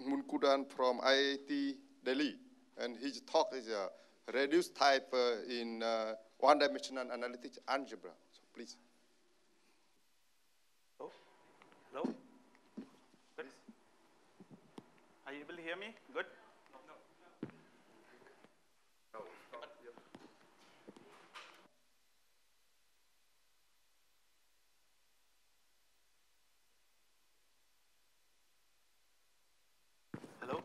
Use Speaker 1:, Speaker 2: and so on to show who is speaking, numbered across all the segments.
Speaker 1: Mukundan from IIT Delhi, and his talk is a reduced type uh, in uh, one-dimensional analytic algebra. So please.
Speaker 2: Hello? Hello? Good? Are you able to hear me? Good? Hello?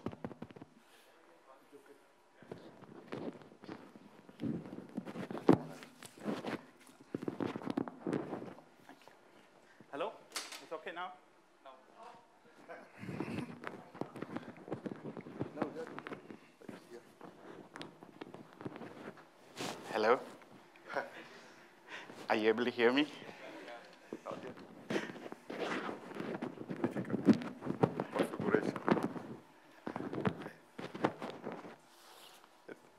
Speaker 2: Hello? It's okay now? Hello? Are you able to hear me?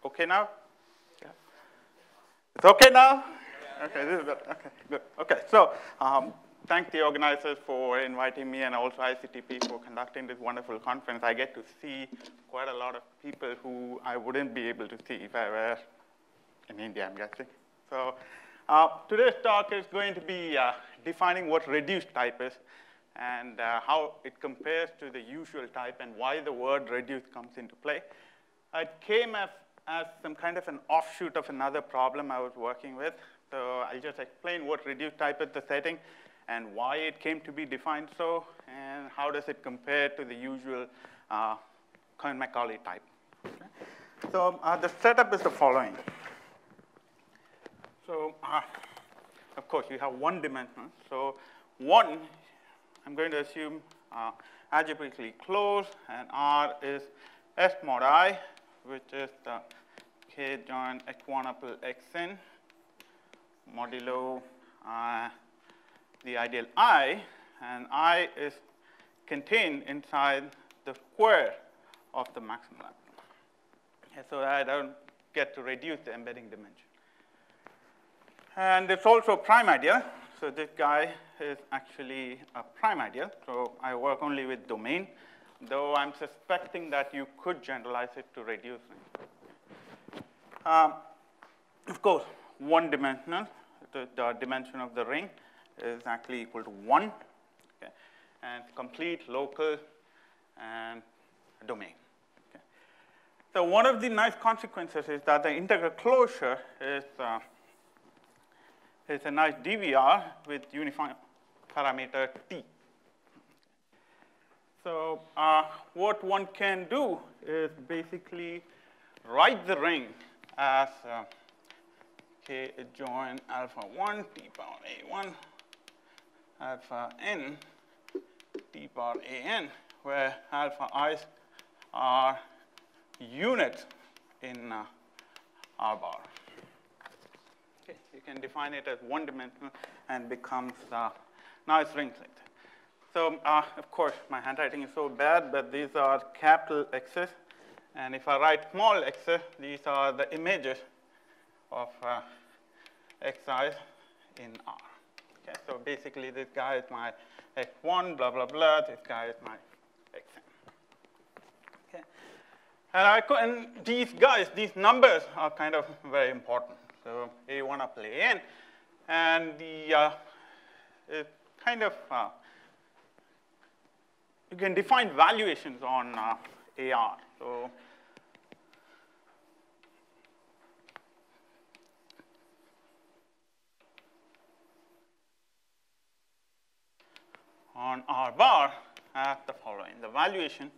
Speaker 2: Okay now? Yeah. It's okay now? Okay, this is better. Okay, good. Okay, so um, thank the organizers for inviting me and also ICTP for conducting this wonderful conference. I get to see quite a lot of people who I wouldn't be able to see if I were in India, I'm guessing. So uh, today's talk is going to be uh, defining what reduced type is and uh, how it compares to the usual type and why the word reduced comes into play. It came as, as some kind of an offshoot of another problem I was working with. So I'll just explain what reduced type is the setting and why it came to be defined so, and how does it compare to the usual uh, Cohen-Macaulay type. Okay? So uh, the setup is the following. So, uh, of course, you have one dimension. So, one, I'm going to assume uh, algebraically closed, and R is S mod I, which is the K joint equanimable Xn modulo uh, the ideal I, and I is contained inside the square of the maximum. Okay, so I don't get to reduce the embedding dimension. And it's also a prime ideal. So this guy is actually a prime ideal. So I work only with domain, though I'm suspecting that you could generalize it to reduce. Um, of course, one dimensional, the, the, dimension of the ring is actually equal to one, okay? and complete, local, and domain. Okay? So one of the nice consequences is that the integral closure is uh, is a nice DVR with uniform parameter T. So uh, what one can do is basically write the ring as uh, K join alpha 1 T power A1 alpha n T power AN, where alpha i's are units in uh, R bar. Can define it as one dimensional and becomes uh, now it's ring length. So uh, of course my handwriting is so bad, but these are capital X's, and if I write small x's, these are the images of uh, in R. Okay, so basically this guy is my x1, blah blah blah. This guy is my xn. Okay, and I and these guys, these numbers are kind of very important. So A1 up AN, and the uh, kind of uh, you can define valuations on uh, AR. So on R bar as the following. The valuation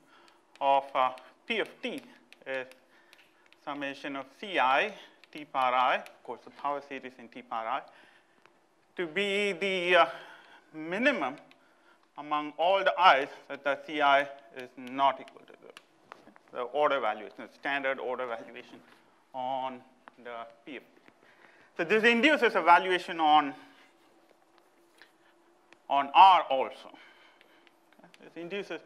Speaker 2: of uh, P of t is summation of Ci t power i, of course the power series in t power i, to be the uh, minimum among all the i's that the Ci is not equal to the, the order valuation, the standard order valuation on the P. So this induces a valuation on, on R also. This induces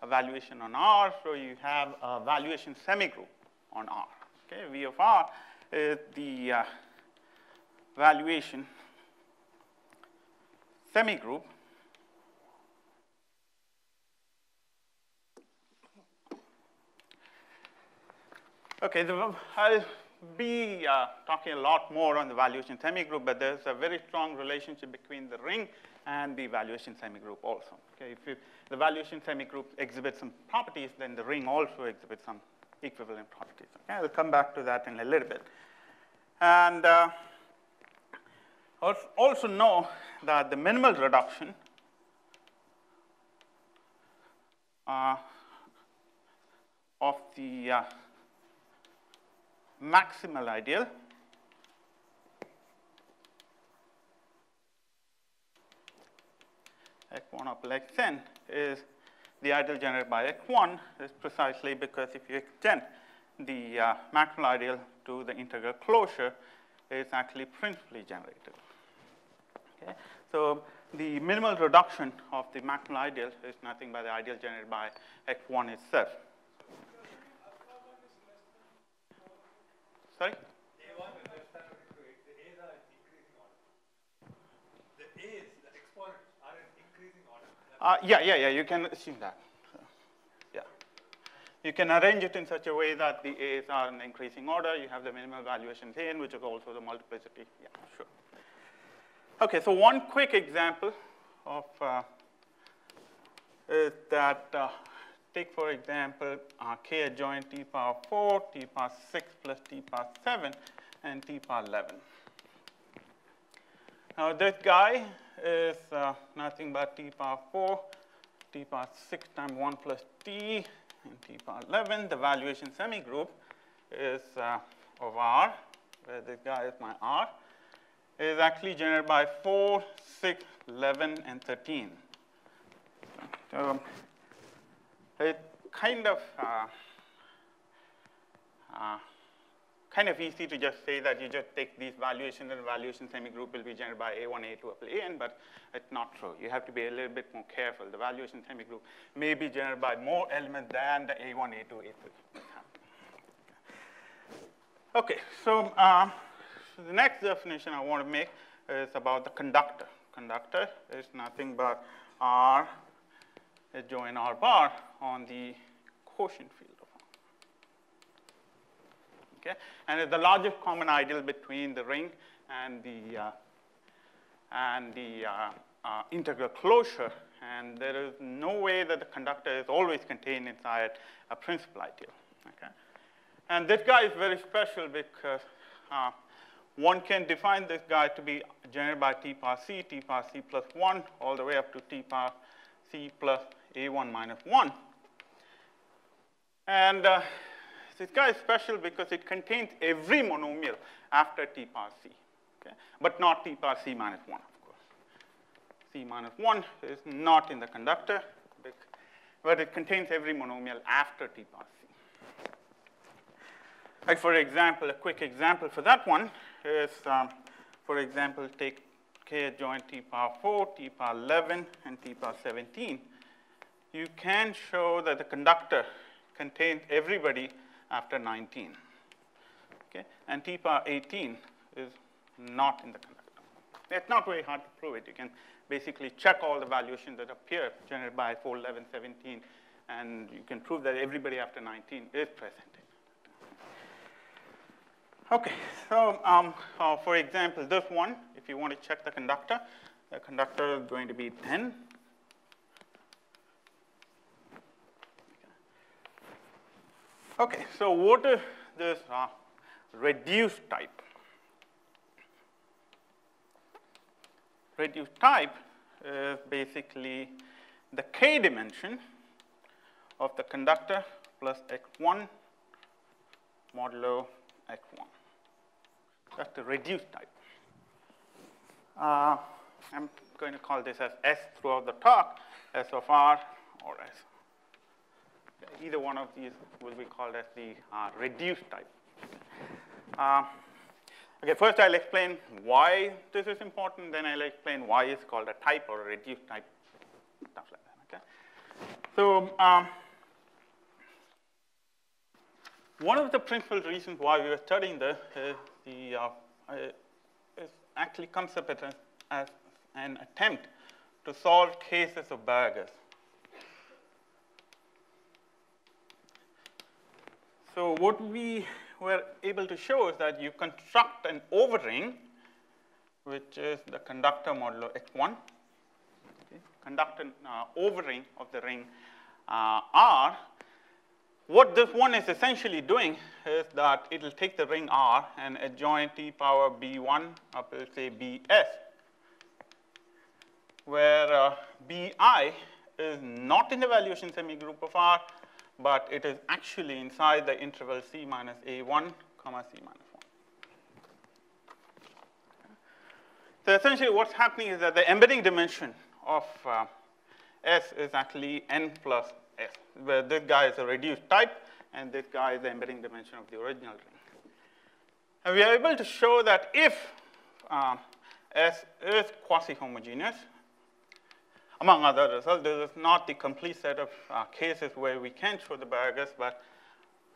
Speaker 2: a valuation on R, so you have a valuation semigroup on R. Okay, V of R the uh, valuation semigroup Okay, the, I'll be uh, talking a lot more on the valuation semigroup, but there's a very strong relationship between the ring and the valuation semigroup also. Okay, if you, the valuation semigroup exhibits some properties, then the ring also exhibits some equivalent properties. Okay, I'll come back to that in a little bit. And uh, also know that the minimal reduction uh, of the uh, maximal ideal x1 up xn is the ideal generated by x1 is precisely because if you extend the uh, maximal ideal to the integral closure, it's actually principally generated. Okay? So the minimal reduction of the maximal ideal is nothing but the ideal generated by x1 itself. Sorry? Uh, yeah, yeah, yeah, you can assume that. So, yeah. You can arrange it in such a way that the A's are in increasing order. You have the minimal valuations in, which is also the multiplicity. Yeah, sure. Okay, so one quick example of uh, is that, uh, take for example, uh, k adjoint t power 4, t power 6 plus t power 7, and t power 11. Now this guy is uh, nothing but t power 4, t power 6 times 1 plus t, and t power 11. The valuation semigroup is uh, of R, where this guy is my R, is actually generated by 4, 6, 11, and 13. So it kind of uh, uh, kind of easy to just say that you just take these valuations and valuation semigroup will be generated by A1, A2, up to AN, but it's not true. You have to be a little bit more careful. The valuation semigroup may be generated by more elements than the A1, A2, A3. Okay, so, uh, so the next definition I want to make is about the conductor. Conductor is nothing but R adjoint R bar on the quotient field. Okay? And it's the largest common ideal between the ring and the, uh, and the uh, uh, integral closure. And there is no way that the conductor is always contained inside a principal ideal. Okay? And this guy is very special because uh, one can define this guy to be generated by t power c, t power c plus 1, all the way up to t power c plus a1 minus 1. And this guy is special because it contains every monomial after t power c, okay? but not t power c minus 1, of course. c minus 1 is not in the conductor, but it contains every monomial after t power c. Like for example, a quick example for that one is, um, for example, take k adjoint t power 4, t power 11, and t power 17. You can show that the conductor contains everybody after 19. Okay? And T power 18 is not in the conductor. It's not very hard to prove it. You can basically check all the valuations that appear generated by 4, 11, 17, and you can prove that everybody after 19 is present. Okay, so um, uh, for example, this one, if you want to check the conductor, the conductor is going to be 10. Okay, so what is this uh, reduced type? Reduced type is basically the k dimension of the conductor plus x1 modulo x1. That's the reduced type. Uh, I'm going to call this as S throughout the talk, S of R or S either one of these will be called as the uh, reduced type. Uh, okay, first I'll explain why this is important, then I'll explain why it's called a type or a reduced type, stuff like that, okay? So, um, one of the principal reasons why we were studying this is the, uh, it actually comes up as, as an attempt to solve cases of Berger's. So what we were able to show is that you construct an overring, which is the conductor modulo x1, okay, conduct an uh, overring of the ring uh, R. What this one is essentially doing is that it will take the ring R and adjoin t power b1 up to say bs, where uh, bi is not in the valuation semigroup of R, but it is actually inside the interval c minus a1 comma c minus 1. So essentially what's happening is that the embedding dimension of uh, S is actually n plus S, where this guy is a reduced type, and this guy is the embedding dimension of the original ring. And we are able to show that if uh, S is quasi-homogeneous, among other results, this is not the complete set of uh, cases where we can show the Berger's, but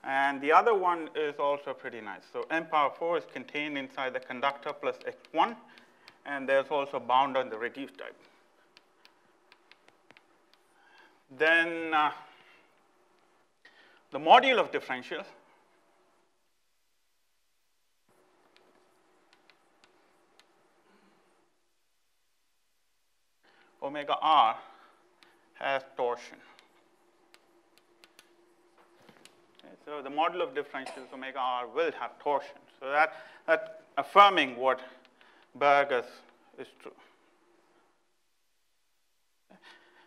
Speaker 2: and the other one is also pretty nice. So M power 4 is contained inside the conductor plus x1, and there's also bound on the reduced type. Then uh, the module of differentials omega r has torsion. Okay, so the model of differentials omega r will have torsion. So that, that affirming what Berger's is true.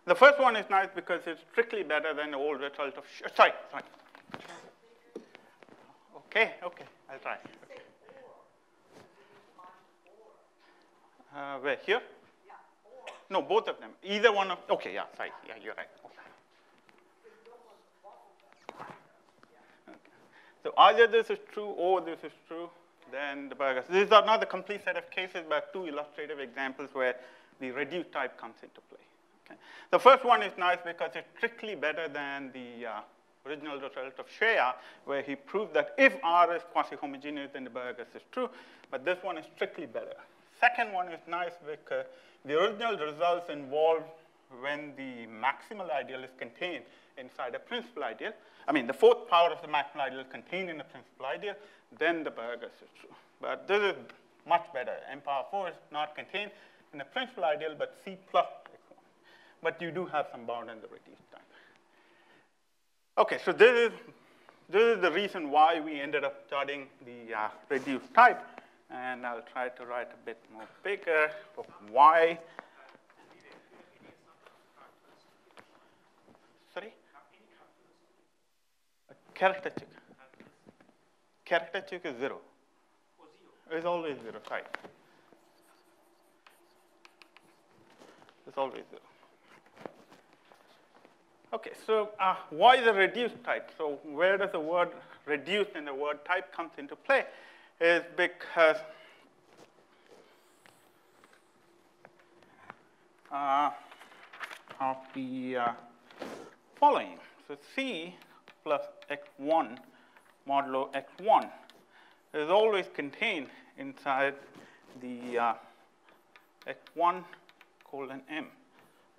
Speaker 2: The first one is nice because it's strictly better than the old result of, sorry, sorry. Okay, okay, I'll try. Okay. Uh, where, here? No, both of them. Either one of, okay, yeah, sorry, yeah, you're right. Okay. Okay. So either this is true or this is true, then the Berger's. These are not the complete set of cases, but two illustrative examples where the reduced type comes into play. Okay. The first one is nice because it's strictly better than the uh, original result of Scheja, where he proved that if R is quasi-homogeneous, then the Berger's is true, but this one is strictly better. Second one is nice because the original results involve when the maximal ideal is contained inside a principal ideal. I mean, the fourth power of the maximal ideal is contained in the principal ideal, then the Berger's is true. But this is much better. M power 4 is not contained in the principal ideal, but C plus but you do have some bound in the reduced type. Okay, so this is, this is the reason why we ended up studying the uh, reduced type. And I'll try to write a bit more bigger of why. Sorry? Character Characteristic is zero. It's always zero, sorry. It's always zero. Okay, so uh, why the reduced type? So where does the word reduced and the word type comes into play is because uh, of the uh, following. So C plus x1 modulo x1 is always contained inside the uh, x1 colon m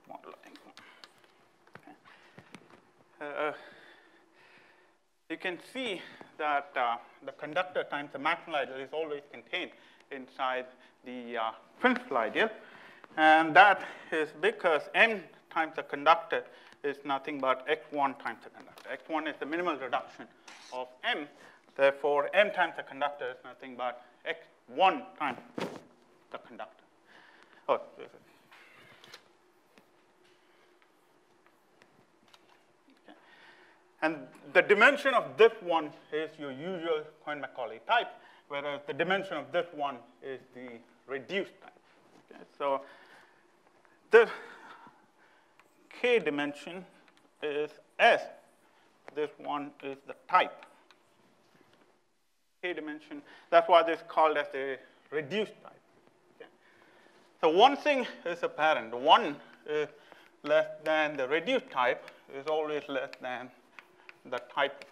Speaker 2: modulo x1. Uh, you can see that uh, the conductor times the maximal ideal is always contained inside the uh, principal ideal. And that is because m times the conductor is nothing but x1 times the conductor. x1 is the minimal reduction of m. Therefore, m times the conductor is nothing but x1 times the conductor. Oh, And the dimension of this one is your usual Cohen-Macaulay type, whereas the dimension of this one is the reduced type. Okay? So the k dimension is S. This one is the type. K dimension, that's why this is called as a reduced type. Okay? So one thing is apparent. One is less than the reduced type is always less than the type.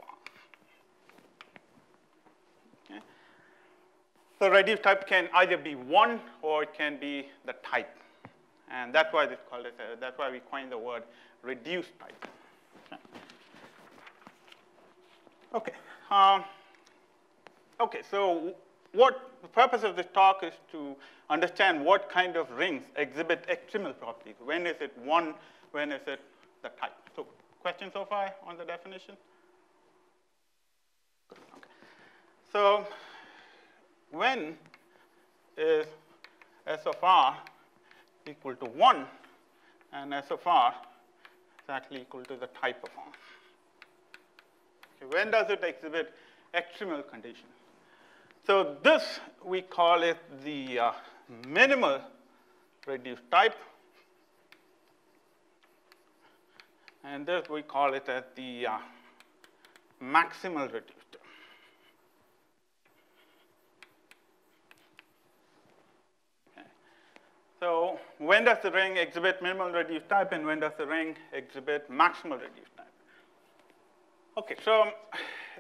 Speaker 2: Okay. So reduced type can either be one or it can be the type. And that's why this called it, uh, that's why we coined the word reduced type. Okay. okay. um, okay, so what the purpose of this talk is to understand what kind of rings exhibit extremal properties. When is it one? When is it the type? Question so far on the definition? Okay. So, when is S of R equal to 1 and S of R is actually equal to the type of R. Okay, when does it exhibit extremal condition? So this, we call it the uh, minimal reduced type. And this, we call it as the uh, maximal reduced. So when does the ring exhibit minimal reduced type and when does the ring exhibit maximal reduced type? Okay, so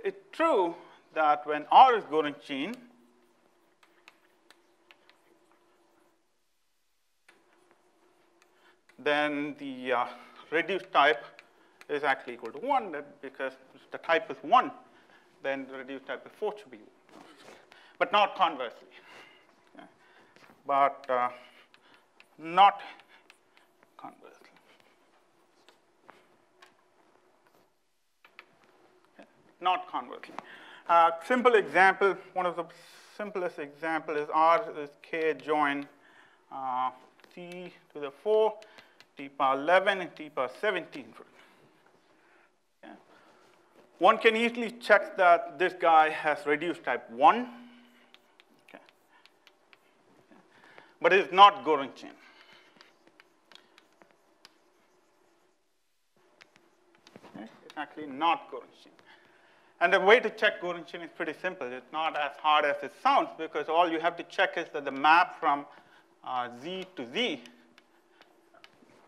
Speaker 2: it's true that when R is Gorenstein then the uh, reduced type is actually equal to 1 because the type is 1, then the reduced type is 4 should be 1. But not conversely. Okay. But uh, not conversely. Okay. Not conversely. Uh, simple example, one of the simplest example is R is K join uh, T to the 4, T power 11, and T power 17. Okay. One can easily check that this guy has reduced type 1, okay. but it is not Gorenstein. Okay. It's actually not Goran chain. And the way to check Gorenstein is pretty simple. It's not as hard as it sounds because all you have to check is that the map from uh, Z to Z,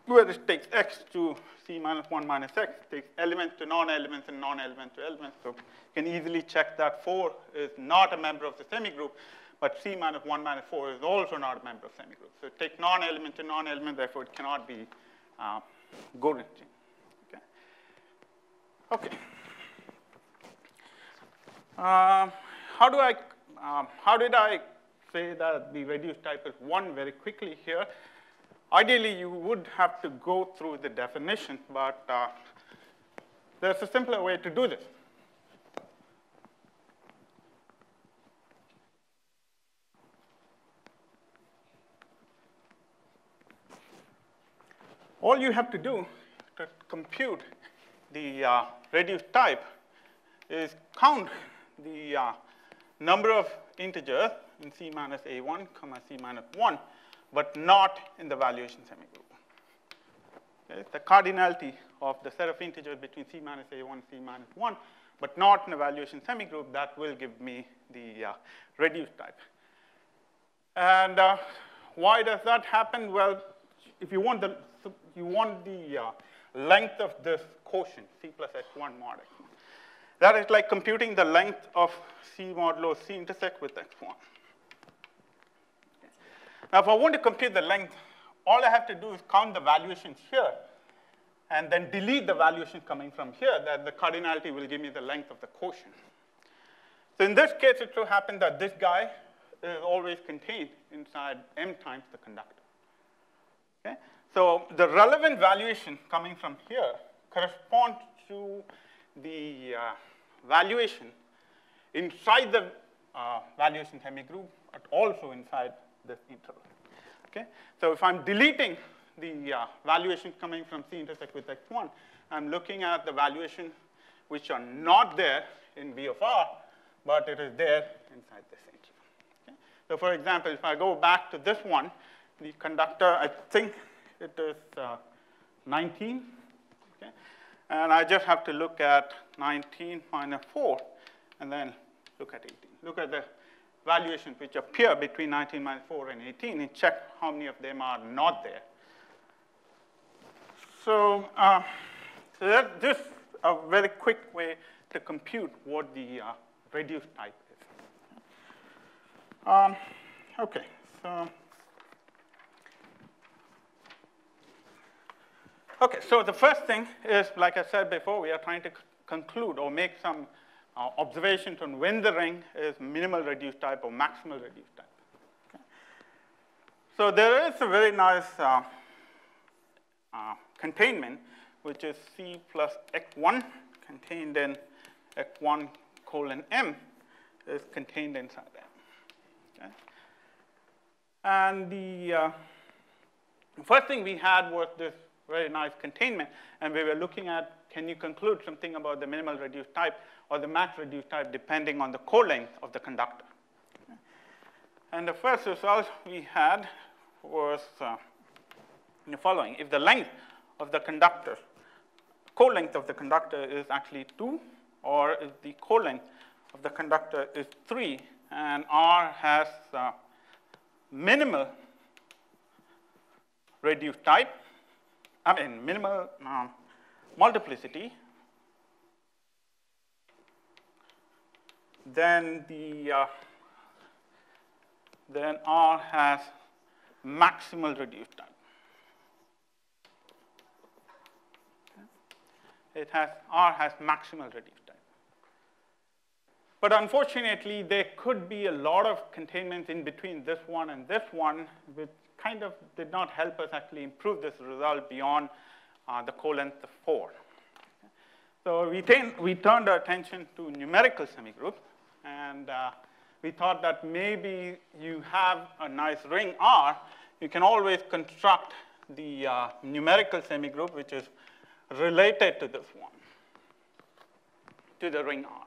Speaker 2: it takes X to C minus 1 minus X, takes elements to non-elements and non-elements to elements. So you can easily check that 4 is not a member of the semigroup, but C minus 1 minus 4 is also not a member of semigroup. So take non-element to non-element, therefore it cannot be uh, chain. Okay. Okay. Um, how do I, um, how did I say that the reduced type is 1 very quickly here? Ideally, you would have to go through the definition, but uh, there's a simpler way to do this. All you have to do to compute the uh, reduced type is count the uh, number of integers in C minus A1, comma C minus 1, but not in the valuation semigroup. Okay? The cardinality of the set of integers between C minus A1 and C minus 1, but not in the valuation semigroup, that will give me the uh, reduced type. And uh, why does that happen? Well, if you want the, you want the uh, length of this quotient, C plus X1 mod X1. That is like computing the length of C modulo C intersect with X1. Now, if I want to compute the length, all I have to do is count the valuations here and then delete the valuation coming from here, that the cardinality will give me the length of the quotient. So in this case, it so happens that this guy is always contained inside m times the conductor. Okay? So the relevant valuation coming from here corresponds to the uh, valuation inside the uh, valuation semigroup, but also inside this interval. Okay? So if I'm deleting the uh, valuation coming from C intersect with X1, I'm looking at the valuation which are not there in V of R, but it is there inside this interval. Okay? So for example, if I go back to this one, the conductor, I think it is uh, 19, okay? And I just have to look at 19 minus 4, and then look at 18. Look at the valuations which appear between 1994 minus and 18 and check how many of them are not there. So, uh, so that, this a very quick way to compute what the uh, reduced type is. Um, okay, so Okay, so the first thing is, like I said before, we are trying to conclude or make some uh, observations on when the ring is minimal reduced type or maximal reduced type. Okay. So there is a very nice uh, uh, containment, which is C plus X1 contained in X1 colon M is contained inside that. Okay. And the uh, first thing we had was this very nice containment, and we were looking at can you conclude something about the minimal reduced type or the max reduced type depending on the core length of the conductor. And the first result we had was uh, the following. If the length of the conductor, core length of the conductor is actually 2, or if the core length of the conductor is 3, and R has uh, minimal reduced type, I mean minimal um, multiplicity, then the uh, then R has maximal reduced time. It has R has maximal reduced time. But unfortunately, there could be a lot of containments in between this one and this one, which kind of did not help us actually improve this result beyond uh, the co-length of 4. So we, we, turned our attention to numerical semigroups, and uh, we thought that maybe you have a nice ring R, you can always construct the uh, numerical semigroup, which is related to this one, to the ring R.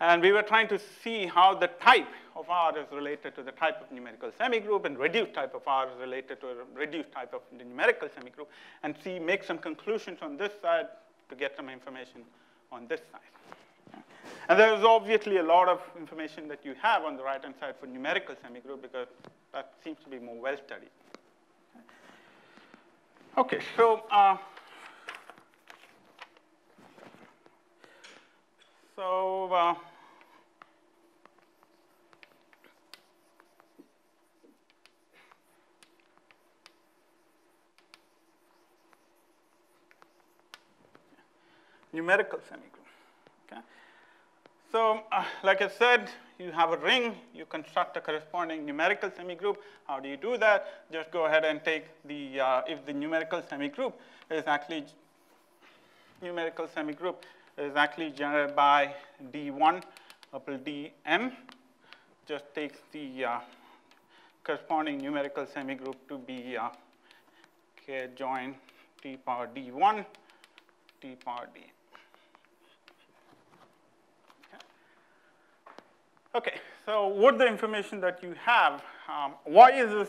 Speaker 2: And we were trying to see how the type of R is related to the type of numerical semigroup and reduced type of R is related to a reduced type of the numerical semigroup and see, make some conclusions on this side to get some information on this side. And there's obviously a lot of information that you have on the right-hand side for numerical semigroup because that seems to be more well-studied. Okay, so uh, so uh, numerical semigroup. Okay? So uh, like I said, you have a ring, you construct a corresponding numerical semigroup. How do you do that? Just go ahead and take the, uh, if the numerical semigroup is actually, numerical semigroup is actually generated by D1 up upon Dm, just takes the uh, corresponding numerical semigroup to be uh, k join t power D1, t power D. Okay, so what the information that you have, um, why is this,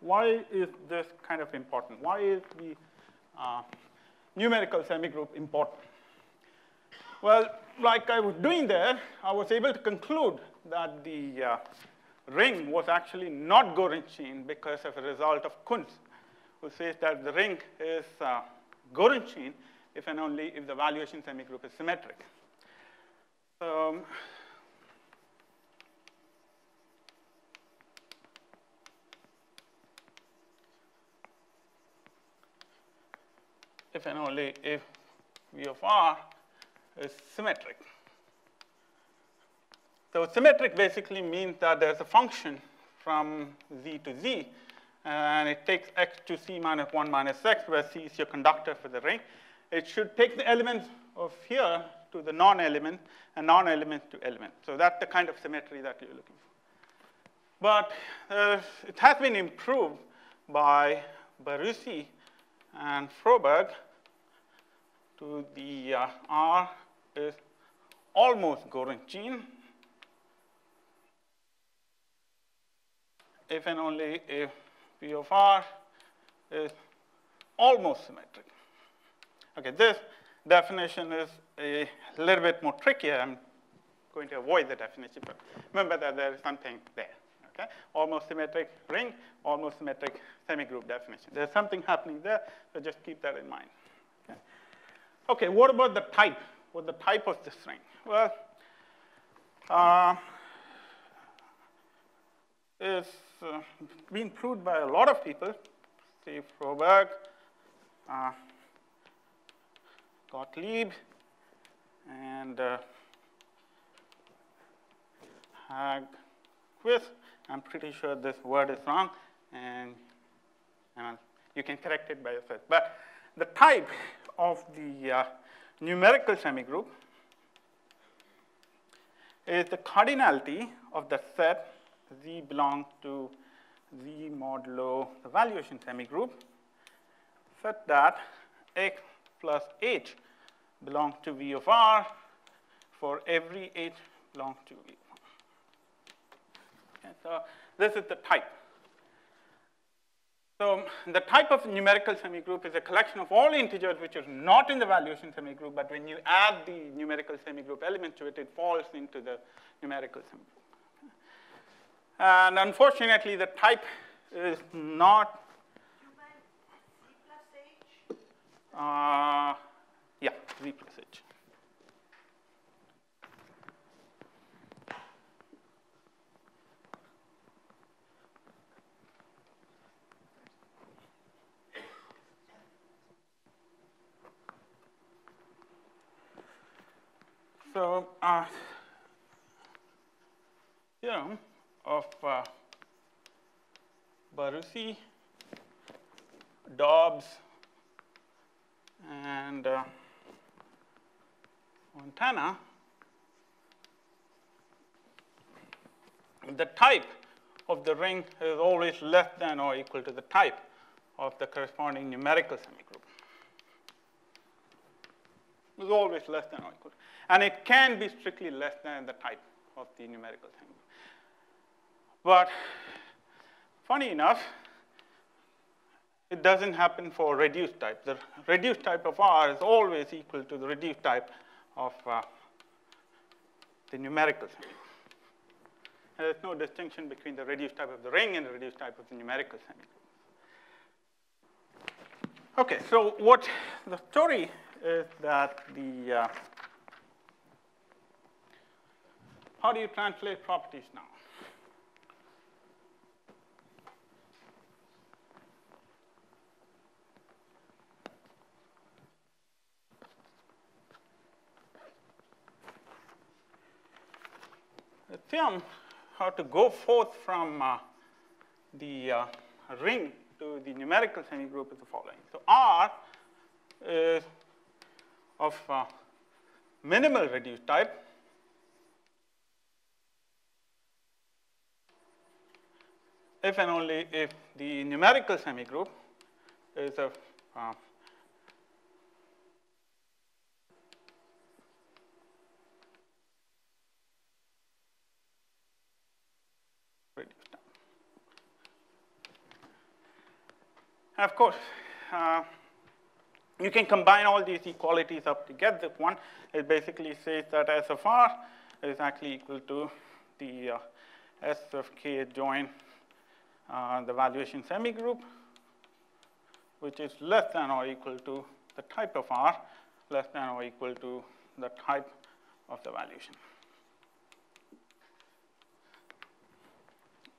Speaker 2: why is this kind of important? Why is the uh, numerical semigroup important? Well, like I was doing there, I was able to conclude that the uh, ring was actually not Gorenstein because of a result of Kunz, who says that the ring is uh, if and only if the valuation semigroup is symmetric. So, if and only if V of R is symmetric. So symmetric basically means that there's a function from z to z, and it takes x to c minus 1 minus x, where c is your conductor for the ring. It should take the elements of here to the non-element, and non-element to element. So that's the kind of symmetry that you're looking for. But uh, it has been improved by Barucci and Froberg to the uh, R is almost Gorenstein if and only if P of R is almost symmetric. Okay, this definition is a little bit more tricky. I'm going to avoid the definition, but remember that there is something there. Okay, almost symmetric ring, almost symmetric semigroup definition. There's something happening there, so just keep that in mind. Okay, what about the type? What the type of this ring? Well, uh, it's uh, been proved by a lot of people. Steve Froberg, uh, Gottlieb, and uh, Häggkvist. I'm pretty sure this word is wrong, and uh, you can correct it by yourself. But the type of the uh, numerical semigroup is the cardinality of the set Z belongs to Z modulo the valuation semigroup such that X plus H belongs to V of R for every H belongs to V. Okay, so this is the type. So the type of numerical semigroup is a collection of all integers which are not in the valuation semigroup, but when you add the numerical semigroup element to it, it falls into the numerical semigroup. And unfortunately, the type is not. Uh, yeah, Z plus H. So, uh, theorem of uh, Barucci, Dobbs, and uh, Fontana, the type of the ring is always less than or equal to the type of the corresponding numerical semigroup. Is always less than or equal. And it can be strictly less than the type of the numerical thing. But funny enough, it doesn't happen for reduced type. The reduced type of R is always equal to the reduced type of uh, the numerical semigroup. There's no distinction between the reduced type of the ring and the reduced type of the numerical semigroup. Okay, so what the story is that the, uh, how do you translate properties now? The theorem how to go forth from uh, the uh, ring to the numerical semigroup is the following. So R is of uh, minimal reduced type. If and only if the numerical semigroup is of uh. Of course, uh, you can combine all these equalities up to get this one. It basically says that S of R is actually equal to the uh, S of K join uh, the valuation semigroup, which is less than or equal to the type of R, less than or equal to the type of the valuation.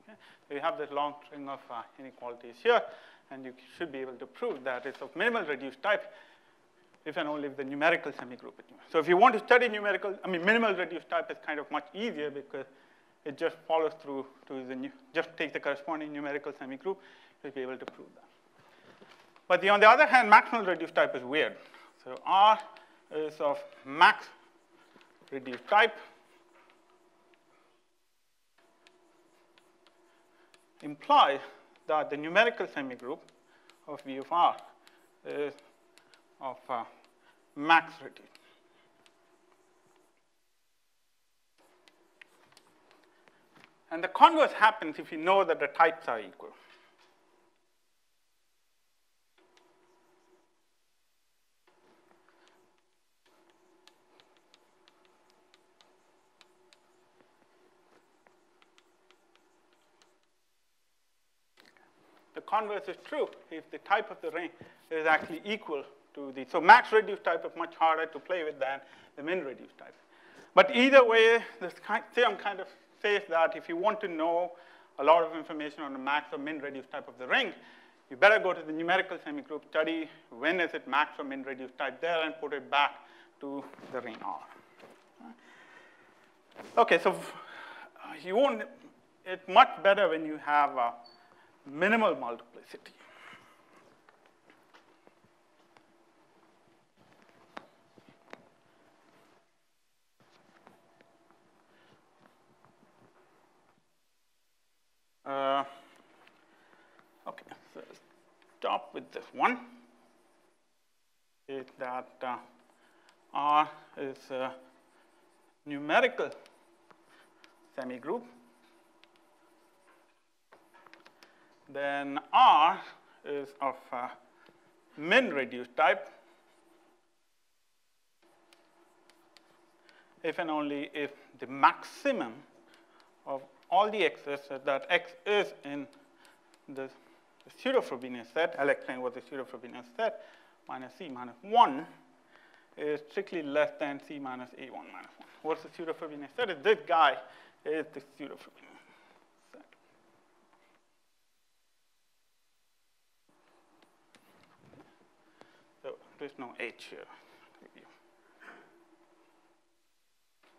Speaker 2: Okay. You have this long string of uh, inequalities here and you should be able to prove that it's of minimal reduced type if and only if the numerical semigroup is So if you want to study numerical, I mean minimal reduced type is kind of much easier because it just follows through to the new, just take the corresponding numerical semigroup, you'll be able to prove that. But the, on the other hand, maximal reduced type is weird. So R is of max reduced type. implies that the numerical semigroup of V of R is of uh, max reduced. And the converse happens if you know that the types are equal. The converse is true if the type of the ring is actually equal to the, so max reduced type is much harder to play with than the min reduced type. But either way, this theorem kind of says that if you want to know a lot of information on the max or min reduced type of the ring, you better go to the numerical semigroup, study when is it max or min reduced type there and put it back to the ring R. Okay, so you won't, it's much better when you have minimal multiplicity. Uh, okay, so stop with this one. Is that uh, R is a numerical semigroup. Then R is of uh, min reduced type. If and only if the maximum of all the x's uh, that x is in the pseudo-Frobenius set, I'll explain what the pseudo-Frobenius set, minus c minus 1 is strictly less than c minus a1 minus 1. What's the pseudo-Frobenius set? Is this guy is the pseudo-Frobenius set. So there's no h here.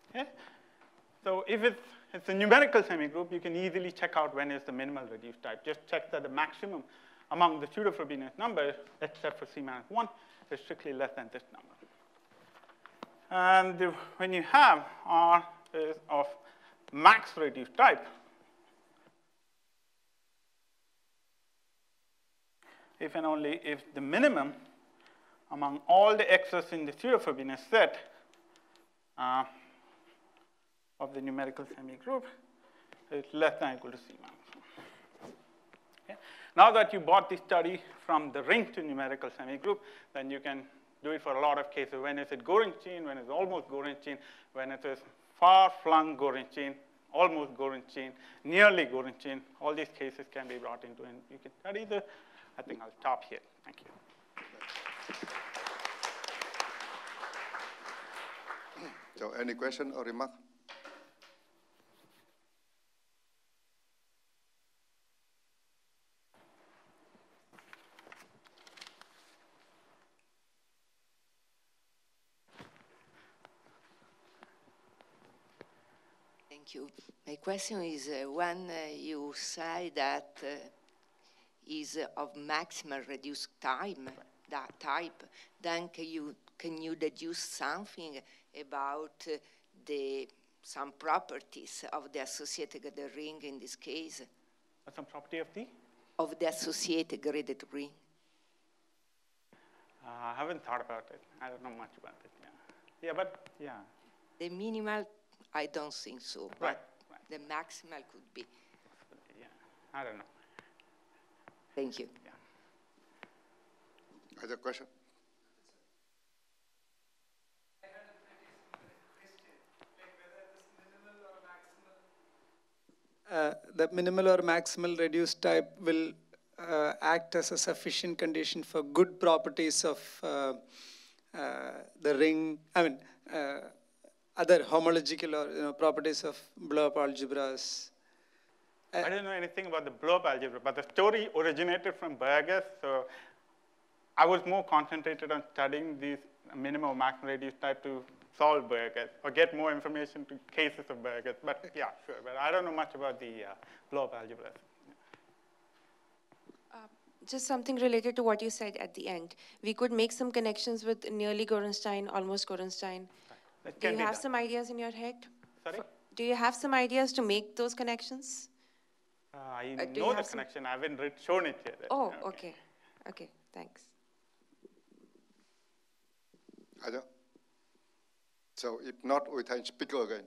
Speaker 2: Okay? So if it's, it's a numerical semigroup, you can easily check out when is the minimal reduced type. Just check that the maximum among the pseudo-Frobenius numbers, except for C minus 1, is strictly less than this number. And the, when you have R is of max reduced type, if and only if the minimum among all the x's in the pseudo-Frobenius set uh, of the numerical semigroup is uh, less than or equal to C minus 1. Okay? Now that you bought this study from the ring to numerical semigroup, then you can do it for a lot of cases. When it's at Gorenstein, when it's almost Gorenstein, when it is far-flung Gorenstein, almost Gorenstein, nearly Gorenstein, all these cases can be brought into, and you can study the, I think I'll stop here. Thank you.
Speaker 1: So any question or remark?
Speaker 3: Thank you. My question is uh, when uh, you say that uh, is of maximal reduced time, that type, then can you, can you deduce something about uh, the, some properties of the associated graded ring in this case?
Speaker 2: Some property of the?
Speaker 3: Of the associated graded ring.
Speaker 2: Uh, I haven't thought about it. I don't know much about it. Yeah, yeah but yeah.
Speaker 3: The minimal, I don't think so.
Speaker 2: Right,
Speaker 3: But the maximal could be.
Speaker 2: Yeah, I don't know.
Speaker 3: Thank you.
Speaker 2: Yeah.
Speaker 1: Other question?
Speaker 4: Uh, the minimal or maximal reduced type will uh, act as a sufficient condition for good properties of uh, uh the ring, I mean, uh, other homological or you know, properties of blow-up algebras.
Speaker 2: I don't know anything about the blow-up algebra, but the story originated from Berger's, so I was more concentrated on studying these minimum maximum reduced type to solve Berger's or get more information to cases of Berger's. But yeah, sure. But I don't know much about the uh, blow-up algebra.
Speaker 5: Uh, just something related to what you said at the end. We could make some connections with nearly Gorenstein, almost Gorenstein.
Speaker 2: That
Speaker 5: Do you
Speaker 2: be
Speaker 5: have
Speaker 2: done.
Speaker 5: some ideas in your head?
Speaker 2: Sorry?
Speaker 5: For- Do you have some ideas to make those connections?
Speaker 2: Uh, I
Speaker 5: Uh,
Speaker 2: know the
Speaker 5: have some-
Speaker 2: connection. I haven't read, shown it yet.
Speaker 5: Oh, okay. Okay, thanks.
Speaker 1: Other? So if not, we can speak again.